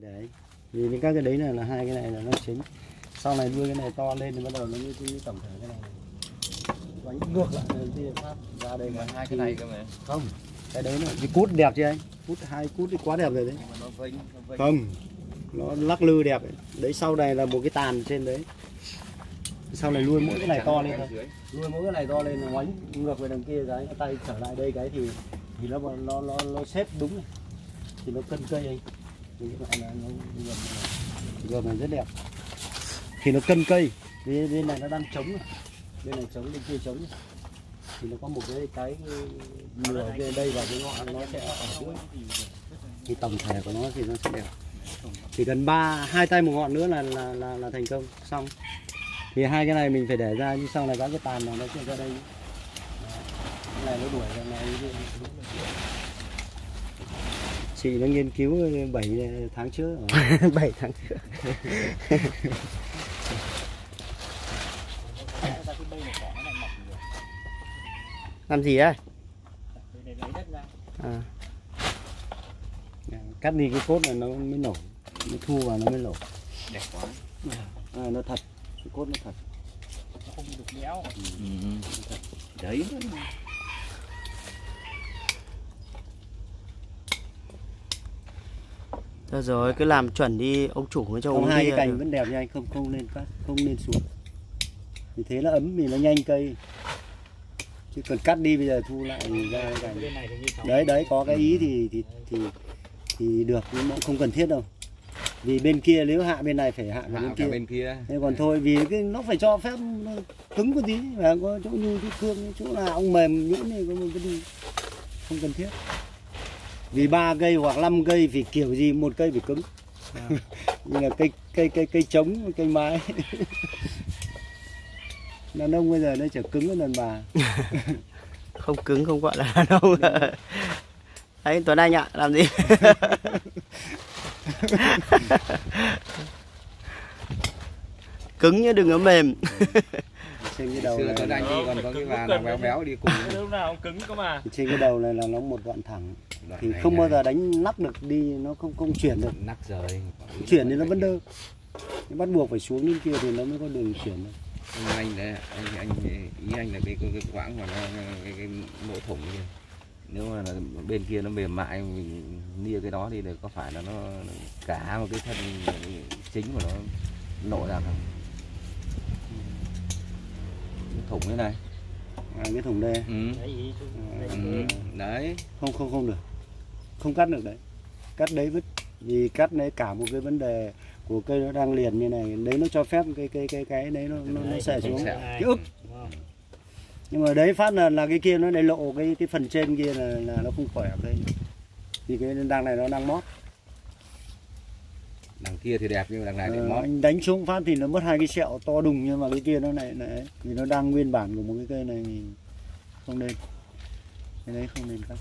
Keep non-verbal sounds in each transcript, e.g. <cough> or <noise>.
đấy. Vì những các cái đấy là, là hai cái này là nó chính. Sau này nuôi cái này to lên thì bắt đầu nó như cái tổng thể cái này. Đánh ngược lại đầu tiên phát ra đây là hai cái này cơ mà. Không cái đấy là cái cút đẹp chứ anh? Cút hai cút thì quá đẹp rồi đấy. Nó vênh nó vênh. Không nó lắc lư đẹp ấy. đấy sau này là một cái tàn trên đấy. Sau này nuôi mỗi cái này to lên thôi. nuôi mỗi cái này to lên là ngoánh ngược về đằng kia cái cái tay trở lại đây cái thì thì nó nó nó nó xếp đúng này. Thì nó cân cây anh thì này nó này rất đẹp. Thì nó cân cây. Bên, bên này nó đang trống này. bên này trống bên kia trống này. thì nó có một cái cái nửa bên đây và cái ngọn nó sẽ ở giữa thì tổng thể của nó thì nó sẽ đẹp. Chỉ cần ba hai tay một ngọn nữa là là là, là thành công. Xong. Thì hai cái này mình phải để ra như sau này các cái tàn này nó sẽ ra đây. Đó. cái này nó đuổi ra này chị nó nghiên cứu 7 tháng trước rồi. <laughs> 7 tháng trước. <laughs> Làm gì đấy à, cắt đi cái cốt này nó mới nổ nó thu vào nó mới nổ. Đẹp quá. À, nó thật cái cốt nó thật. Ừ. đấy Được rồi cứ làm chuẩn đi ông chủ mới cho không uống hai cái cành được. vẫn đẹp nha anh không không nên cắt không nên xuống. Vì thế nó ấm vì nó nhanh cây. Chứ còn cắt đi bây giờ thu lại ra cái cành. Đấy đấy có cái ý thì thì thì thì được nhưng mà không cần thiết đâu. Vì bên kia nếu hạ bên này phải hạ vào bên kia. bên kia. Thế còn thôi vì cái nó phải cho phép nó cứng một tí. Và có chỗ nhu chỗ cương chỗ nào ông mềm nhũn thì có một cái đi không cần thiết vì ba cây hoặc 5 cây thì kiểu gì một cây phải cứng. <laughs> Như là cây cây cây cây trống cây mái. <laughs> Đàn ông bây giờ nó trở cứng hơn đàn bà. <laughs> Không cứng không gọi là đàn ông. Đấy Tuấn Anh ạ làm gì? Cứng chứ đừng có mềm trên cái đầu xưa tuấn anh đi còn có cái bà nào béo béo đi cùng. <laughs> Lúc nào cũng cứng cơ mà. Trên cái đầu này là nó một đoạn thẳng. Đoạn thì không bao giờ đánh nắp được đi nó không không chuyển được. Nắc rồi chuyển thì nó vẫn đơ. Nhưng bắt buộc phải xuống lên kia thì nó mới có đường chuyển được. Anh anh đấy anh anh ý anh là cái cái, cái quãng mà nó cái, cái lỗ thủng kia. Nếu mà là bên kia nó mềm mại mình nia cái đó thì có phải là nó cả một cái thân chính của nó nổ ra không cái thủng thế này. À, cái thùng đây. Ừ. Ừ. đấy. không không không được. Không cắt được đấy. Cắt đấy vứt. Vì cắt đấy cả một cái vấn đề của cây nó đang liền như này. Đấy nó cho phép cái cái cái cái đấy nó nó, nó xẻ xuống. Cái ức nhưng mà đấy phát là là cái kia nó lại lộ cái cái phần trên kia là, là nó không khỏe đây. Vì cái đằng này nó đang mót đằng kia thì đẹp nhưng mà đằng này thì Ờ, mót anh đánh xuống phát thì nó mất hai cái sẹo to đùng nhưng mà cái kia nó lại lại vì nó đang nguyên bản của một cái cây này thì không nên cái đấy không nên cắt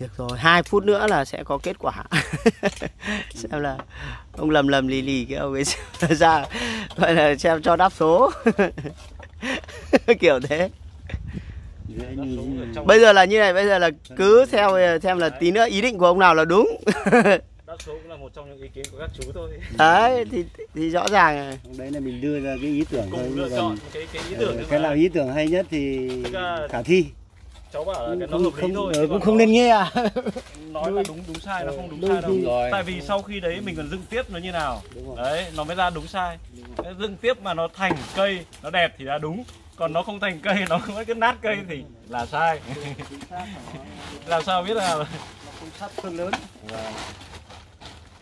Được rồi, 2 phút nữa là sẽ có kết quả. <laughs> xem là ông lầm lầm lì lì cái ông ấy xem <laughs> ra gọi là xem cho đáp số. <laughs> Kiểu thế. Bây giờ là như này, bây giờ là cứ theo xem là tí nữa ý định của ông nào là đúng. Đa số cũng là một trong những ý kiến của các chú thôi. Đấy thì thì rõ ràng là đấy là mình đưa ra cái ý tưởng thôi cùng chứ lựa còn chọn cái cái ý tưởng cái nào ý tưởng hay nhất thì khả thi. cháu bảo là cái nó hợp lý không thôi chứ cũng không nên nghe à. Nói là đúng đúng sai nó không đúng sai đâu. rồi. Tại vì sau khi đấy mình còn dựng tiếp nó như nào. Đấy nó mới ra đúng sai. Dựng tiếp mà nó thành cây nó đẹp thì là đúng. Còn nó không thành cây <laughs> nó vẫn cứ nát cây thì là sai. <laughs> Làm sao biết là nó không sắt tương lớn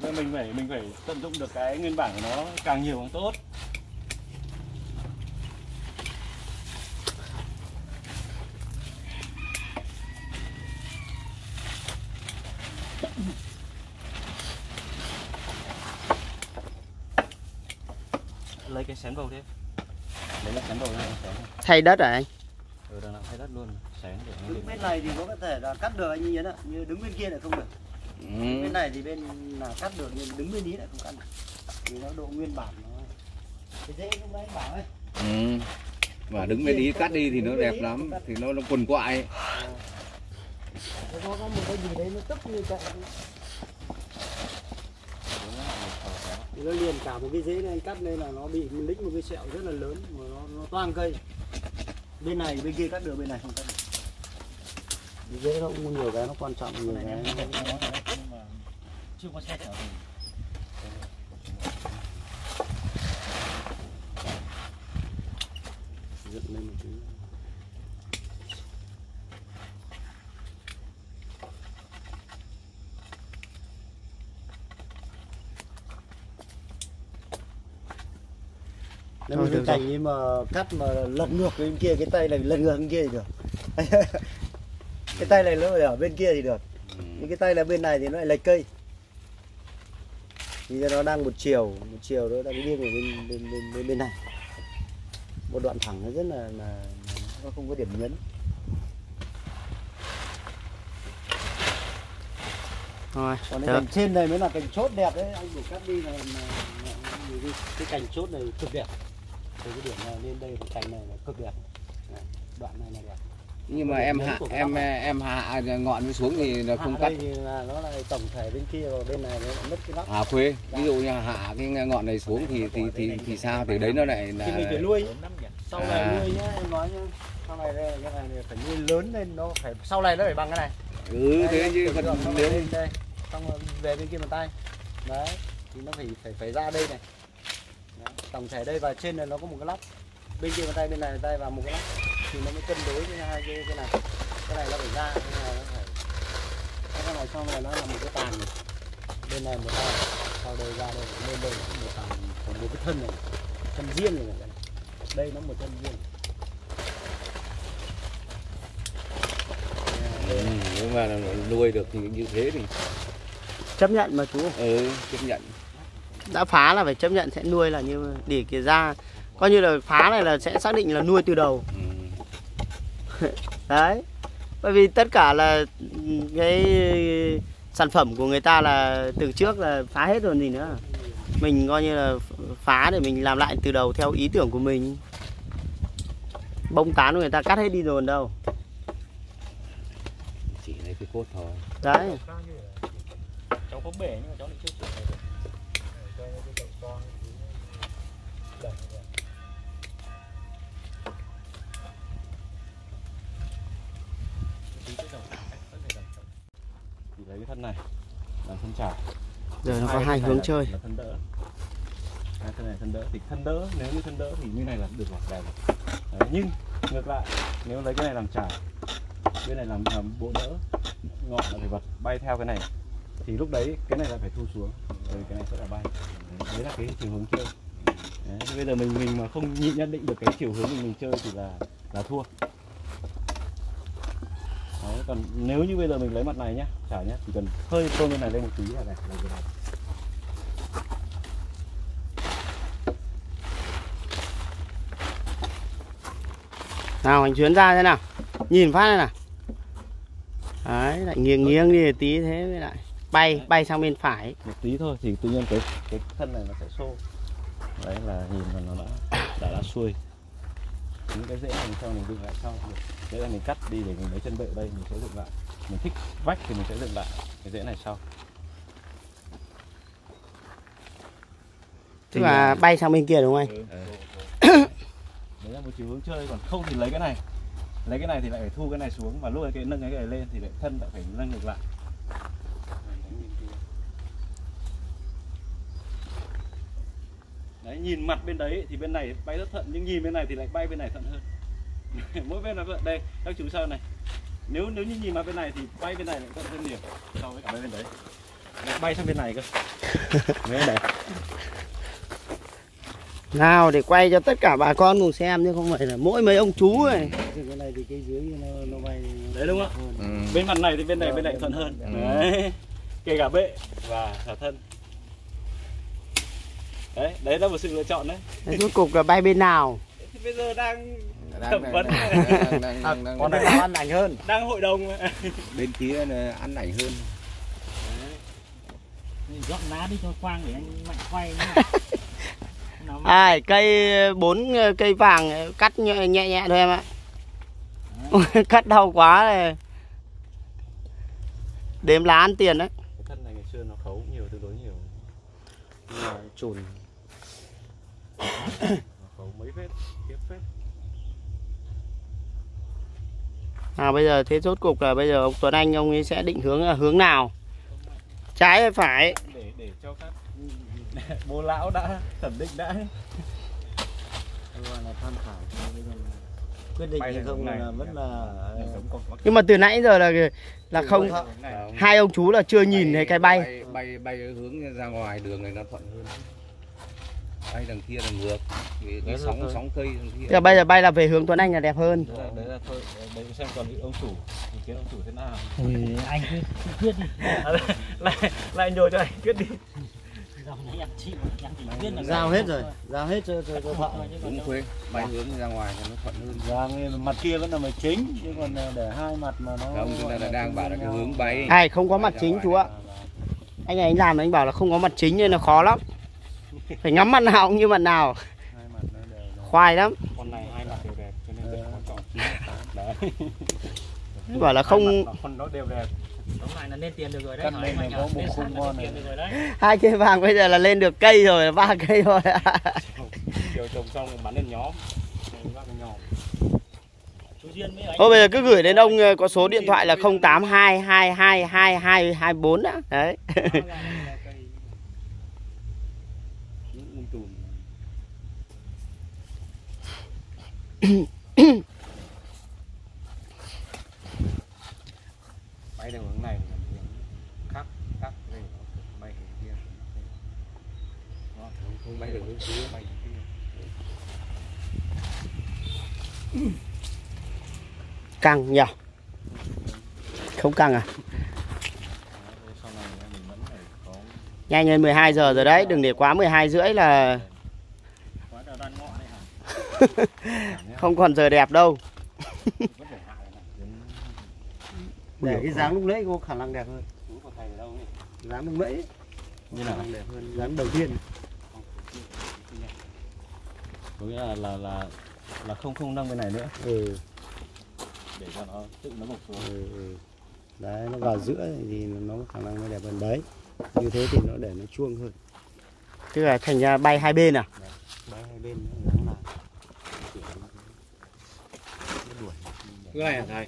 Nên mình phải mình phải tận dụng được cái nguyên bản của nó càng nhiều càng tốt. Lấy cái xén bầu đi lấy cái xén bầu xén thay đất à anh? ừ đằng nào thay đất luôn xén để bên này thì có thể là cắt được anh Yến ạ như đứng bên kia lại không được ừ. bên này thì bên là cắt được nhưng đứng bên ý lại không cắt được. Vì nó độ nguyên bản nó cái dễ không đấy bảo ấy. Ừ. Mà đứng bên ý cắt đi thì nó đẹp lắm Thì nó, nó quần quại. Nó có một cái gì đấy nó tức như vậy thì nó liền cả một cái rễ này anh cắt lên là nó bị lích một cái sẹo rất là lớn mà nó, nó toang cây. Bên này bên kia cắt được bên này không cắt được Cái rễ nó cũng nhiều cái nó quan trọng nhiều cái nó- chưa có xe về dựng lên một tí Nếu cái được cành mà cắt mà lật ngược bên kia cái tay này lật ngược bên kia thì được <laughs> cái tay này nó ở bên kia thì được. Những cái tay là bên này thì nó lại lệch cây. Thì nó đang một chiều một chiều đó đang nghiêng ở bên bên bên bên, bên này. Một đoạn thẳng nó rất là, là, nó không có điểm nhấn. Rồi còn cái cành trên này mới là cành chốt đẹp đấy. Anh phải cắt đi là, là, là, là cái, cành chốt này cực đẹp. Từ cái điểm này lên đây cái cành này là cực đẹp. Đoạn này là đẹp nhưng mà em hạ em em hạ ngọn xuống thì là không Hạ cắt. đây thì là nó lại tổng thể bên kia và bên này nó lại mất cái nắp à khuê. Ví dụ như hạ cái ngọn này xuống thì thì thì thì sao? thì đấy nó lại là thì mình phải nuôi. Sau này À. nuôi nhá em nói nhá. Sau này đây cái này phải nuôi lớn lên nó phải sau này nó phải bằng cái này. Ừ thế chứ còn nó nếu lên đây. Xong rồi về bên kia một tay. Đấy thì nó phải phải phải ra đây này. Đấy. tổng thể đây và trên này nó có một cái lắp bên kia một tay bên này một tay vào một cái lắp thì nó mới cân đối với hai cái cái này. Cái này nó phải ra cái này nó phải cái này sau này nó là một cái tàn này. bên này một tay sau đây ra đây lên đây là một tàn còn một cái thân này. Thân riêng này, này. Đây nó một thân riêng. Ừ, nếu mà nuôi được thì như thế thì chấp nhận mà chú. Ừ chấp nhận. Đã phá là phải chấp nhận sẽ nuôi là như để kia ra. Coi như là phá này là sẽ xác định là nuôi từ đầu. Ừ. <laughs> đấy. Bởi vì tất cả là cái sản phẩm của người ta là từ trước là phá hết rồi gì nữa. Mình coi như là phá để mình làm lại từ đầu theo ý tưởng của mình. Bông tán của người ta cắt hết đi rồi đâu. Chỉ lấy cái cốt thôi. Đấy. Cháu có bể nhưng mà cháu lại chưa lấy cái thân này. Làm thân chảo. Giờ nó có hai hướng chơi. là thân đỡ. Hai thân này thân đỡ. Thì thân đỡ nếu như thân đỡ thì như này là được rồi đẹp. Đấy, nhưng ngược lại nếu lấy cái này làm chảo bên này làm, làm bộ đỡ ngọn là phải bật bay theo cái này. Thì lúc đấy cái này là phải thu xuống rồi cái này sẽ là bay. Đấy là cái chiều hướng chơi. Đấy, bây giờ mình mình mà không nhận định được cái chiều hướng mình, mình chơi thì là là thua. đấy, còn nếu như bây giờ mình lấy mặt này nhá chảo nhá chỉ cần hơi tôn bên này lên một tí là đẹp. Là vừa nào anh chuyến ra thế nào? Nhìn phát này nào. Đấy lại nghiêng nghiêng đi tí thế mới lại bay bay sang bên phải. Một tí thôi thì tự nhiên cái cái thân này nó sẽ xô. Đấy là nhìn là nó đã đã đã xuôi những cái rễ này sau mình dựng lại sau. Rễ này mình cắt đi để mình lấy chân bệ đây mình sẽ dựng lại. Mình thích vách thì mình sẽ dựng lại cái rễ này sau. Tức là bay sang bên kia đúng không anh? <coughs> đấy. Là một chiều hướng chơi còn không thì lấy cái này. Lấy cái này thì lại phải thu cái này xuống và lúc cái nâng cái này lên thì lại thân lại phải nâng ngược lại đấy nhìn mặt bên đấy thì bên này bay rất thuận nhưng nhìn bên này thì lại bay bên này thuận hơn. <laughs> Mỗi bên là thuận đây các chú sao này. Nếu nếu như nhìn mặt bên này thì bay bên này lại thuận hơn nhiều so với cả bên đấy. Lại bay sang bên này cơ. <laughs> Bên này. Nào để quay cho tất cả bà con cùng xem chứ không phải là mỗi mấy ông chú ấy. Thì cái này thì cái dưới nó nó bay đấy đúng không? ừ. bên mặt này thì bên này bên này thuận hơn. Đấy. Kể cả bệ và cả thân đấy đấy là một sự lựa chọn đấy. Rốt cục là bay bên nào? Thì <laughs> bây giờ đang đang, Thẩm đang, vấn. đang, đang, đang, đang, con này nó ăn ảnh hơn. Đang hội đồng. Mà. bên kia là ăn ảnh hơn. Dọn lá đi cho quang để anh mạnh quay mà- <laughs> ai cây bốn cây vàng cắt nhẹ nhẹ, nhẹ thôi em ạ. <laughs> Cắt đau quá này. Đếm lá ăn tiền đấy. Cái thân này ngày xưa nó khấu nhiều tương đối nhiều. Nhưng mà chồn khẩu mấy phết tiếp phết <coughs> À bây giờ thế rốt cục là bây giờ ông Tuấn Anh ông ấy sẽ định hướng là hướng nào? Trái hay phải? để để cho các <laughs> bố lão đã thẩm định đã gọi là tham khảo quyết định hay không là vẫn là Nhưng mà từ nãy giờ là là không hai ông chú là chưa nhìn thấy cái bay. bay bay bay hướng ra ngoài đường này nó thuận hơn bay đằng kia là ngược vì cái sóng thôi. sóng cây đằng kia. Bây giờ bây giờ bay là về hướng Tuấn Anh là đẹp hơn. đấy là, đấy là thôi đấy xem còn ông chủ ý kiến ông chủ thế nào. Ui, anh cứ cứ quyết đi. <laughs> Lại lại nhồi cho anh quyết đi. Này giao hết rồi giao hết cho cho, cho đúng khuê bay hướng ra ngoài thì nó thuận hơn. Vâng, mặt kia vẫn là mặt chính chứ còn à, để hai mặt mà nó không chúng ta là đang bảo là cái hướng bay. Ai không có mặt chính chú ạ. Anh này anh làm anh bảo là không có mặt chính nên là khó lắm. Phải ngắm mặt nào cũng như mặt nào. hai mặt nó đều là- Khoai lắm. con này hai mặt đều đẹp cho nên rất khó chọn đấy bảo là không Hai con nó đều đẹp lại là nên tiền được rồi đấy Cắt hỏi lên có bụng khung ngon tiền này. được rồi đấy hai cây vàng bây giờ là lên được cây rồi, ba cây rồi. chiều <laughs> trồng xong rồi bắn lên nhóm Rồi bác cái nhóm chú duyên với anh Thôi bây giờ cứ gửi đến ông ờ, có số điện thoại là 0822222224 đã. Đấy. <laughs> bay theo hướng này thì hướng khác khác đây nó bay hướng kia nó hướng không bay được hướng kia bay hướng kia Căng nhỉ? Không căng à? Này mình Nhanh lên 12 giờ rồi đấy, đừng để quá 12 rưỡi là quá đầu đoàn ngọ đấy hả cảm giác không còn giờ đẹp đâu. để cái dáng lúc nãy có khả năng đẹp hơn. Dáng lúc nãy như nào? đẹp hơn. Dáng đầu tiên. Có nghĩa là là là là không không nâng bên này nữa. Ừ, để cho nó tự nó gục xuống. Ừ, ừ. đấy nó vào giữa thì nó khả năng nó đẹp hơn. Đấy như thế thì nó để nó chuông hơn. Tức là thành ra bay hai bên à? đấy hai bên nó dáng lại nó đuổi cái này là thầy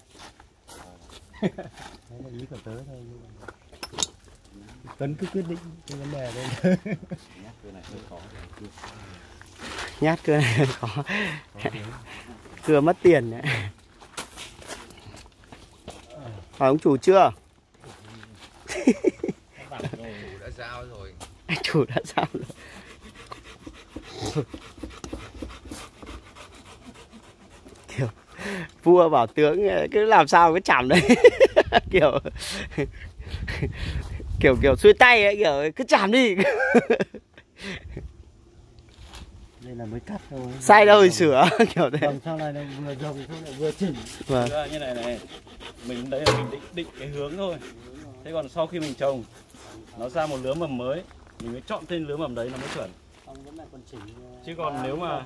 đấy là ý của tớ thôi nhưng mà Tuấn cứ quyết định cái vấn đề đây cái này hơi khó Nhát cưa này <laughs> có cưa mất tiền đấy. Hỏi ông chủ chưa? Chủ đã giao rồi chủ đã sao rồi? Kiểu vua bảo tướng cứ làm sao cái chảm đấy. <laughs> Kiểu <laughs> kiểu kiểu xuôi tay ấy kiểu cứ chảm đi. <laughs> Đây là mới cắt thôi. Sai đâu thì sửa kiểu thế. Còn sau này là vừa rồng sau lại vừa chỉnh. Vâng. Như này này mình đấy là mình định định cái hướng thôi. Thế còn sau khi mình trồng nó ra một lứa mầm mới mình mới chọn tên lứa mầm đấy nó mới chuẩn Chứ còn nếu mà-.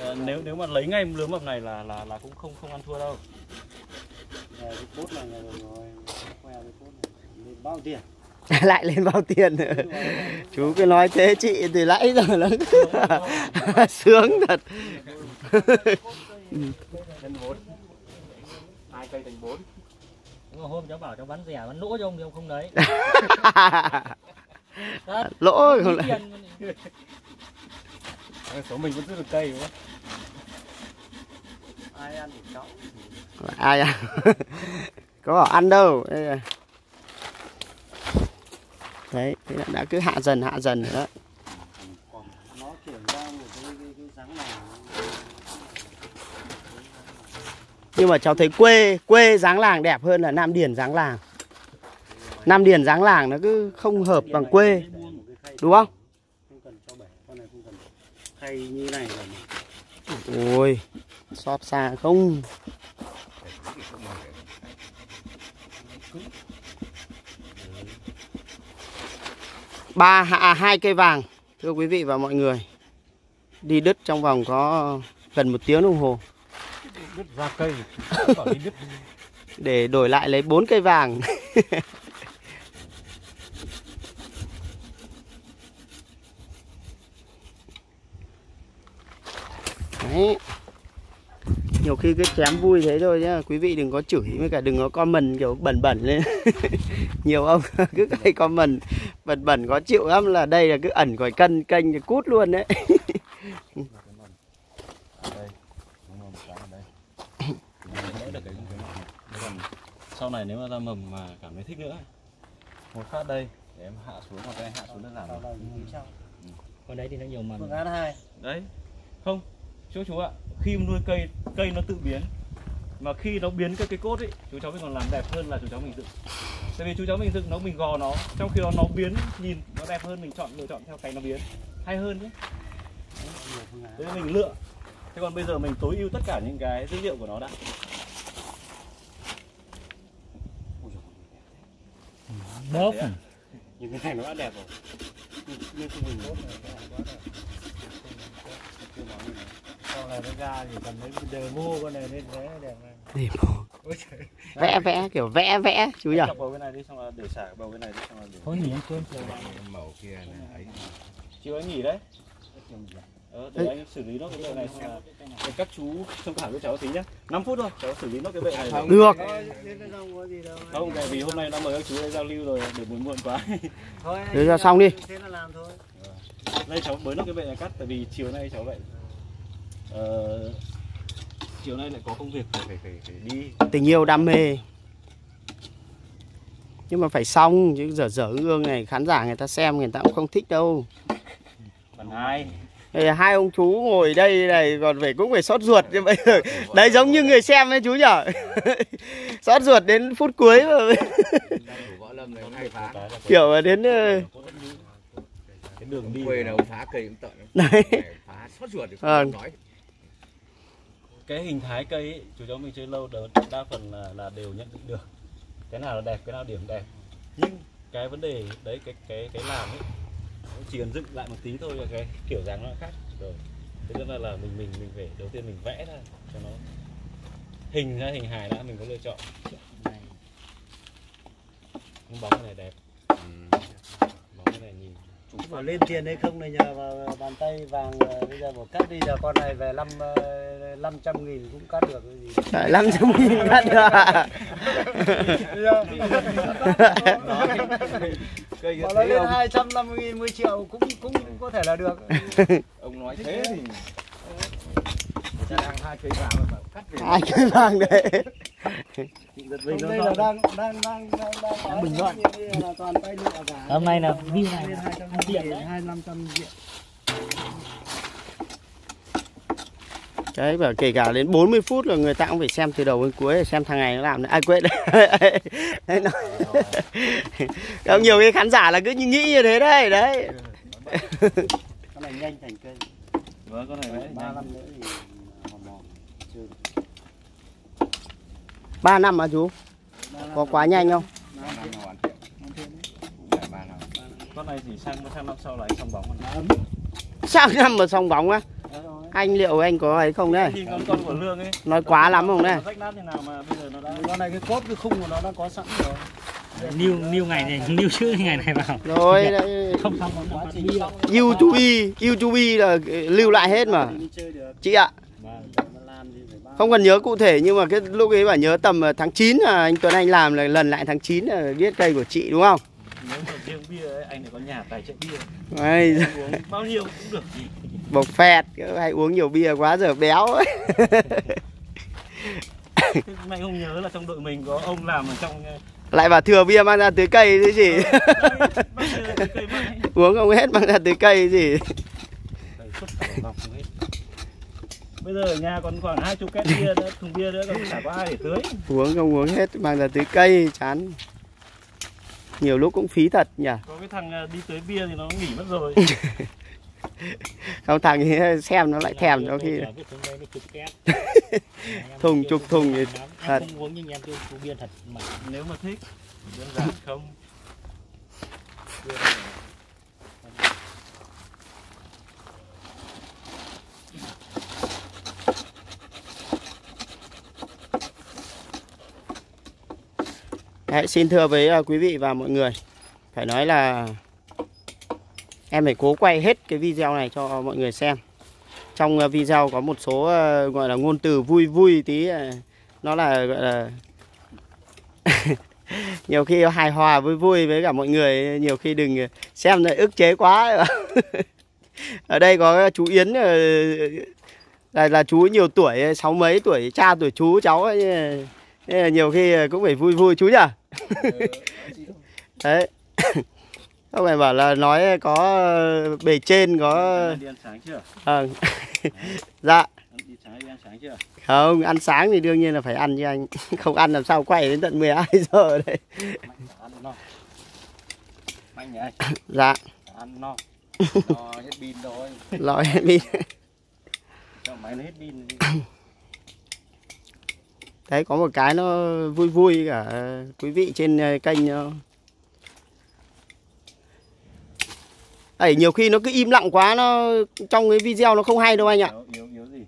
Ờ, nếu nếu mà lấy ngay lứa mầm này là là là cũng không không ăn thua đâu. Cái cốt này là rồi rồi khoe cái cốt này lên bao tiền lại lên bao tiền nữa. Chú cứ nói thế chị từ nãy giờ nó sướng thật. Hai cây thành bốn nhưng mà hôm cháu bảo cháu bán rẻ bán lỗ cho ông thì ông không lấy <laughs> Thật, <laughs> lỗ không lại <laughs> số mình vẫn giữ được cây đúng không? Ai ăn thì cháu ai à <laughs> có bảo ăn đâu. Đây đấy thế là đã cứ hạ dần hạ dần rồi đó nó chuyển ra một cái cái, cái dáng nào nhưng mà cháu thấy quê quê dáng làng đẹp hơn là nam điền dáng làng nam điền dáng làng nó cứ không hợp bằng quê đúng không? Khay như này ôi xót xa không? Ba hạ hai cây vàng thưa quý vị và mọi người. Đi đứt trong vòng có gần một tiếng đồng hồ. Đứt ra cây để đổi lại lấy bốn cây vàng <laughs> đấy. Nhiều khi cứ chém vui thế thôi nhá. Quý vị đừng có chửi với cả đừng có comment kiểu bẩn bẩn lên. <laughs> Nhiều ông <laughs> cứ hay comment bẩn bẩn có chịu lắm là đây là cứ ẩn khỏi cân kênh thì cút luôn đấy. <laughs> Sau này nếu mà ra mầm mà cảm thấy thích nữa một phát đây để em hạ xuống hoặc em hạ xuống thì sau. Còn đấy thì nó nhiều mầm. phương án hai. Đấy. Không chú chú ạ khi nuôi cây cây nó tự biến mà khi nó biến cái cái cốt ấy chú cháu mình còn làm đẹp hơn là chú cháu mình dựng. Tại vì chú cháu mình dựng nó mình gò nó trong khi đó nó biến nhìn nó đẹp hơn mình chọn lựa chọn theo cái nó biến. Hay hơn án thế nên mình lựa. Thế còn bây giờ mình tối ưu tất cả những cái dữ liệu của nó đã. Bóp. À? nhưng cái này nó đã đẹp rồi. Nhưng, nhưng cái mình tốt này cái này quá đẹp Chưa nói gì nữa. Sau này nó ra thì cần mấy cái demo con này lên vẽ đẹp này Để ôi trời vẽ vẽ kiểu vẽ vẽ chú nhỉ? Bầu cái này đi xong là để xả bầu cái này đi xong là để Thôi nghỉ ăn cơm chiều màu kia là ấy chiều anh nghỉ đấy. Ờ, để anh xử lý nó cái bệ này xong là để các chú thông cảm với cháu tí nhá. 5 phút thôi cháu xử lý nó cái bệ này được. Nó không có gì đâu không tại vì hôm nay đã mời các chú đây giao lưu rồi để muốn muộn quá. Thôi Thế ra xong đi. thế là làm thôi đây cháu mới nó cái bệ này cắt tại vì chiều nay cháu lại ờ, chiều nay lại có công việc phải phải phải, phải đi. Tình yêu đam mê. Nhưng mà phải xong chứ dở dở ương này khán giả người ta xem người ta cũng không thích đâu. Phần hai hai ông chú ngồi đây này còn phải cũng phải sót ruột chứ bây giờ. Đấy giống như người xem ấy chú nhở? <laughs> Sót ruột đến phút cuối mà. Thủ võ lâm này hay phá kiểu là đến ờ, cái đường đi quê nào nó. phá cây cũng tận. Đấy. Phá xót ruột thì không nói cái hình thái cây ấy, chú cháu mình chơi lâu đa, đa phần là, là đều nhận định được. Cái nào là đẹp cái nào điểm đẹp. Nhưng cái vấn đề đấy cái cái cái làm ấy chỉ cần dựng lại một tí thôi là cái kiểu dáng nó khác. Rồi thế nên là, là mình mình mình phải đầu tiên mình vẽ ra cho nó hình ra hình hài đã mình có lựa chọn. Bóng này đẹp bảo lên tiền hay không này nhờ vào bàn tay vàng ờ, bây giờ bảo cắt đi giờ con này về năm ờ, năm trăm nghìn cũng cắt được cái gì? Trời, 500 nghìn cắt được. Nó lên hai trăm năm mươi nghìn 10 triệu cũng cũng có thể là được. <laughs> Ông nói thế thì đang hai cây vàng mà cắt về hai cái vàng đấy đây rõ. là đang đang đang đang đang bình luận là toàn tay lụa cả Hôm nay là view này lên là hai trăm ăn tiền nghìn đấy. hai năm trăm triệu Đấy bảo kể cả đến 40 phút là người ta cũng phải xem từ đầu đến cuối để xem thằng này nó làm ai quên đấy. <laughs> Đấy, nó... <laughs> Không, nhiều cái khán giả là cứ nghĩ như thế đấy đấy cái này nhanh thành cây vâng con này nhanh. năm nữa thì 3 năm hả chú? Có quá nhanh không? Con này thì sang sang năm sau là anh xong bóng sang năm mà xong bóng á? Anh liệu anh có ấy không đấy? Con con của lương ấy nói quá lắm không đấy? nó rách nát như nào mà bây giờ nó đã con này cái cốt cái khung của nó đã có sẵn rồi. Lưu lưu ngày này, <laughs> lưu chữ ngày này vào. rồi đấy, Không xong quá trình YouTube YouTube là lưu lại hết mà. Chị ạ. Vâng, mà làm thì phải bao không cần nhớ cụ thể nhưng mà cái lúc ấy bảo nhớ tầm ờ, tháng 9 là anh Tuấn Anh làm là lần lại tháng 9 là biết cây của chị đúng không? Nếu mà riêng bia ấy anh lại có nhà tài trợ bia. Đấy, uống bao nhiêu cũng được bộc phẹt hay uống nhiều bia quá giờ béo ấy. Thế mày không nhớ là trong đội mình có ông làm ở trong ờ, lại bảo thừa bia mang ra tưới cây gì cái cây mãi uống không hết mang ra tưới cây gì Đây, suốt cả một vòng không hết bây giờ ở nhà còn khoảng hai chục két bia nữa thùng bia nữa còn chả có ai để tưới uống không uống hết mang ra tưới cây chán nhiều lúc cũng phí thật nhỉ có cái thằng ờ, đi tưới bia thì nó nghỉ mất rồi <laughs> không thằng ấy xem nó lại thèm khi xuống đây nó chục két. <laughs> Thùng, chục thùng thì thật. Không uống nhưng em uống bia thật mà. nếu mà thích đơn giản không Đấy, xin thưa với ờ, quý vị và mọi người. Phải nói là em phải cố quay hết cái video này cho mọi người xem. Trong ờ, video có một số ờ, gọi là ngôn từ vui vui tí nó là gọi là <laughs> nhiều khi hài hòa vui vui với cả mọi người nhiều khi đừng xem lại ức chế quá. <laughs> Ở đây có chú Yến là là chú nhiều tuổi sáu mấy tuổi cha tuổi chú cháu ấy, nên là nhiều khi cũng phải vui vui chú nhỉ? <laughs> Đấy. <laughs> Không phải bảo là nói có bề trên có đi ăn sáng chưa? Ờ. dạ. Đi sáng đi ăn sáng chưa? Không ăn sáng thì đương nhiên là phải ăn chứ anh. <laughs> Không ăn làm sao quay đến tận 12 giờ đấy ăn no. Mạnh nhỉ? Dạ. Ăn no. No hết pin rồi. Nói đi cho máy nó hết pin đấy có một cái nó vui vui cả quý vị trên ờ, kênh ờ. ấy nhiều khi nó cứ im lặng quá nó trong cái video nó không hay đâu anh ạ. Yếu yếu gì?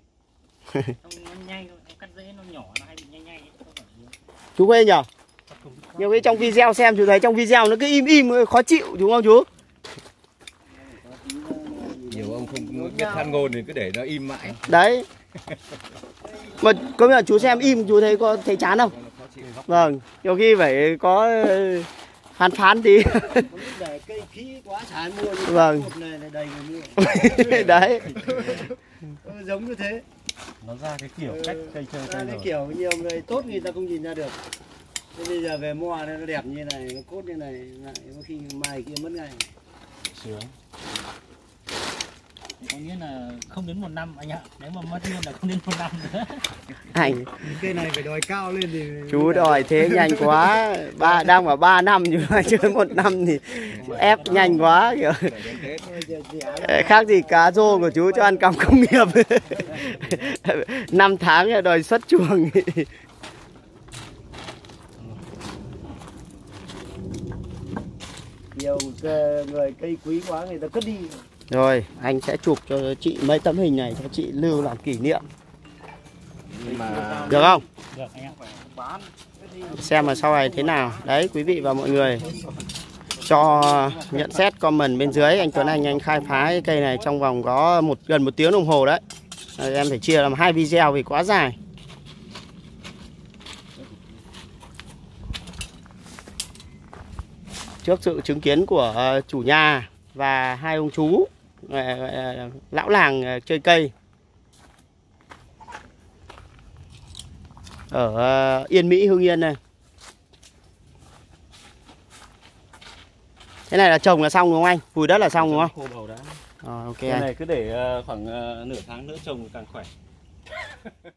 <laughs> Không, nó nhanh thôi, em cắt dễ nó nhỏ nó hay bị nhanh nhanh ấy, không phải yếu. chú quê nhở? Nhiều khi trong video xem chú thấy trong video nó cứ im im khó chịu đúng không chú? Nhiều ông không biết phát ngôn thì cứ để nó im mãi. Đấy <laughs> mà có nghĩa là chú xem im chú thấy có thấy chán không? Vâng nhiều khi phải có phán phán tí. Có lúc để cây khí quá chả mua nhưng Vâng. <laughs> đấy. Ừ, giống như thế. Nó ra cái kiểu cách cây chơi Ra cây cái kiểu nhiều người tốt người ta không nhìn ra được. Thế bây giờ về mua nó đẹp như này nó cốt như này lại có khi mai kia mất ngay sướng có nghĩa là không đến một năm anh ạ. Nếu mà mất luôn là không đến một năm nữa. Ảnh cây này phải đòi cao lên thì chú đòi. thế nhanh quá. Ba đang vào 3 năm nhưng mà chưa một năm thì ép nhanh quá kiểu. Ờ, khác gì cá rô của chú cho ăn cắm công nghiệp. <laughs> 5 tháng đòi xuất chuồng. Nhiều cơ- người cây quý quá người ta cất đi rồi anh sẽ chụp cho chị mấy tấm hình này cho chị lưu làm kỷ niệm. Nhưng mà được không? Được anh ạ. Xem mà sau này thế nào. Đấy quý vị và mọi người cho nhận xét comment bên dưới. Anh Tuấn Anh anh khai phá cái cây này trong vòng có một gần một tiếng đồng hồ đấy. Rồi em phải chia làm hai video vì quá dài. Trước sự chứng kiến của ờ, chủ nhà và hai ông chú lão làng ờ, chơi cây. Ở ờ, Yên Mỹ Hưng Yên này. Thế này là trồng là xong đúng không anh? Vùi đất là xong đúng không? khô bầu đã. Rồi ok cái này cứ để ờ, khoảng ờ, nửa tháng nữa trồng càng khỏe <laughs>